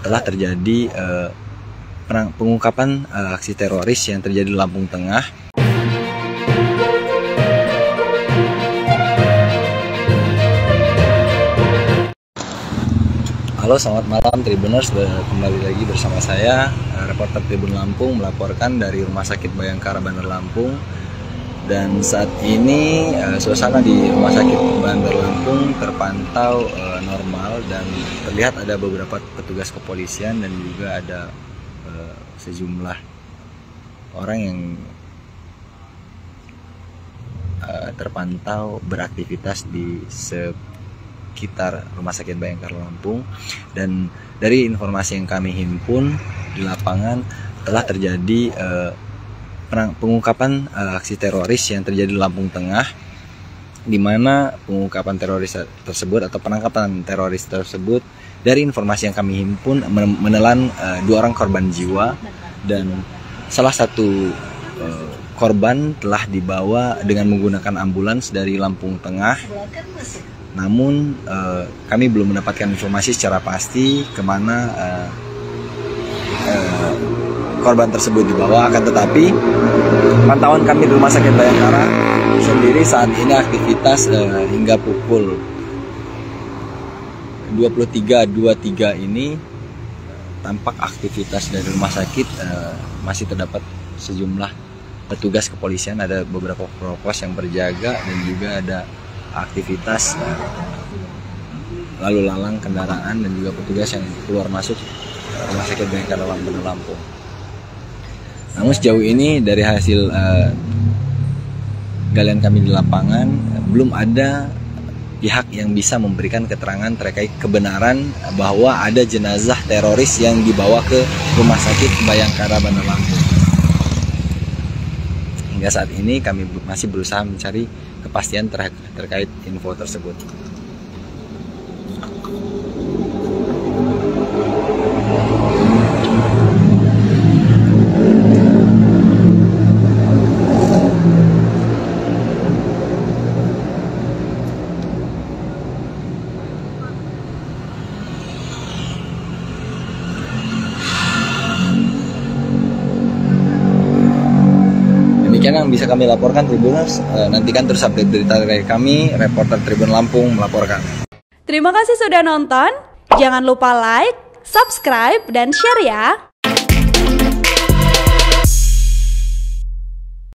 telah terjadi uh, pengungkapan uh, aksi teroris yang terjadi di Lampung Tengah. Halo, selamat malam Tribuners. Kembali lagi bersama saya, reporter Tribun Lampung melaporkan dari Rumah Sakit Bayangkara Bandar Lampung dan saat ini uh, suasana di Rumah Sakit Bandar Lampung terpantau uh, normal dan terlihat ada beberapa petugas kepolisian dan juga ada uh, sejumlah orang yang uh, terpantau beraktivitas di sekitar Rumah Sakit Bayangkara Lampung. Dan dari informasi yang kami himpun di lapangan telah terjadi uh, pengungkapan uh, aksi teroris yang terjadi di Lampung Tengah di mana pengungkapan teroris tersebut atau penangkapan teroris tersebut dari informasi yang kami himpun menelan uh, dua orang korban jiwa dan salah satu uh, korban telah dibawa dengan menggunakan ambulans dari Lampung Tengah. Namun uh, kami belum mendapatkan informasi secara pasti ke mana uh, uh, korban tersebut dibawa akan tetapi pantauan kami di rumah sakit Bayangkara sendiri saat ini aktivitas uh, hingga pukul 23.23 ini tampak aktivitas dari rumah sakit uh, masih terdapat sejumlah petugas kepolisian ada beberapa provos yang berjaga dan juga ada aktivitas uh, lalu lalang kendaraan dan juga petugas yang keluar masuk rumah sakit Bayangkara Lampung. Namun sejauh ini dari hasil uh, galian kami di lapangan belum ada pihak yang bisa memberikan keterangan terkait kebenaran bahwa ada jenazah teroris yang dibawa ke rumah sakit Bayangkara Bandar Lampung. Hingga saat ini kami masih berusaha mencari kepastian terkait info tersebut. Demikian yang bisa kami laporkan Tribuners. E, nantikan terus update berita dari kami, reporter Tribun Lampung melaporkan. Terima kasih sudah nonton. Jangan lupa like, subscribe, dan share ya.